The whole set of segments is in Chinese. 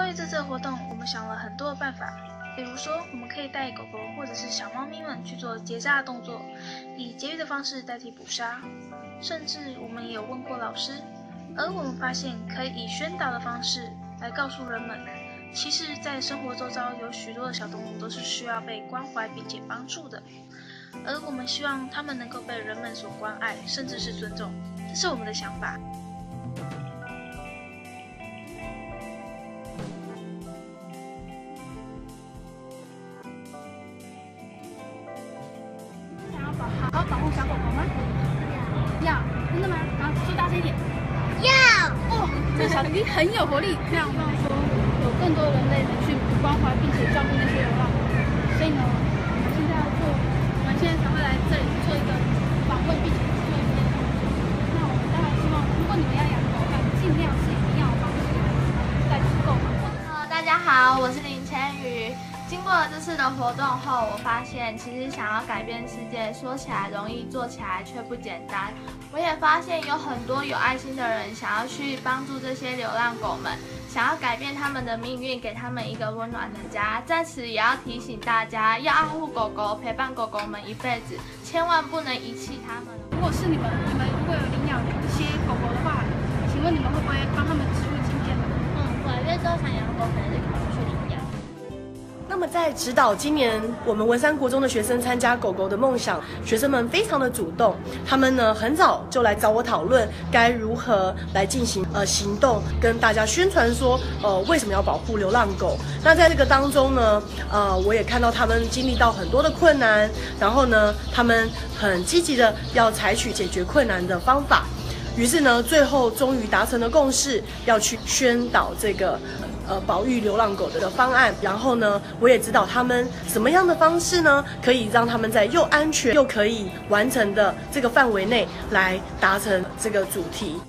关于这次活动，我们想了很多的办法，比如说，我们可以带狗狗或者是小猫咪们去做结扎的动作，以节育的方式代替捕杀。甚至我们也有问过老师，而我们发现可以以宣导的方式来告诉人们，其实，在生活周遭有许多的小动物都是需要被关怀并且帮助的，而我们希望它们能够被人们所关爱，甚至是尊重，这是我们的想法。好好保护小狗狗吗？要，真的吗？好，说大声一点。要哦，这小弟弟很有活力，这样让说有更多人类能去关怀并且照顾那些流浪狗。所以呢，我们现在要做，我们现在才会来这里做一个访问，并且做一些动作。那我们当然希望，如果你们要养狗的话，尽量是以领养的方式来去购买。Hello，大家好，我是林千羽。经过了这次的活动后，我发现其实想要改变世界，说起来容易，做起来却不简单。我也发现有很多有爱心的人想要去帮助这些流浪狗们，想要改变他们的命运，给他们一个温暖的家。在此也要提醒大家，要爱护狗狗，陪伴狗狗们一辈子，千万不能遗弃它们。如果是你们，你们如果有领养那么在指导今年我们文山国中的学生参加狗狗的梦想，学生们非常的主动，他们呢很早就来找我讨论该如何来进行呃行动，跟大家宣传说呃为什么要保护流浪狗。那在这个当中呢，呃我也看到他们经历到很多的困难，然后呢他们很积极的要采取解决困难的方法。于是呢，最后终于达成了共识，要去宣导这个呃保育流浪狗的方案。然后呢，我也指导他们什么样的方式呢，可以让他们在又安全又可以完成的这个范围内来达成这个主题。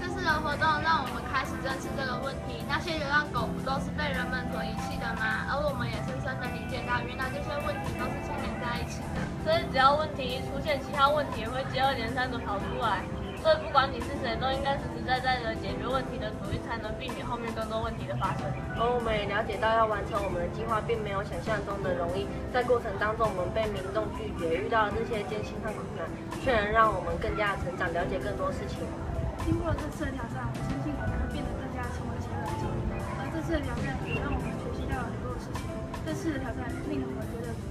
这次的活动让我们开始正视这个问题。那些流浪狗不都是被人们所遗弃的吗？而我们也深深的理解到，原来这些问题都是牵连在一起的。所以只要问题一出现，其他问题也会接二连三的跑出来。所以不管你是谁，都应该实实在在的解决问题的主意，才能避免后面更多问题的发生。而我们也了解到，要完成我们的计划，并没有想象中的容易。在过程当中，我们被民众拒绝，遇到了这些艰辛和困难，却能让我们更加的成长，了解更多事情。经过这次的挑战，我相信我们会变得更加成为且冷静。而这次的挑战也让我们学习到了很多的事情。这次的挑战令我们觉得。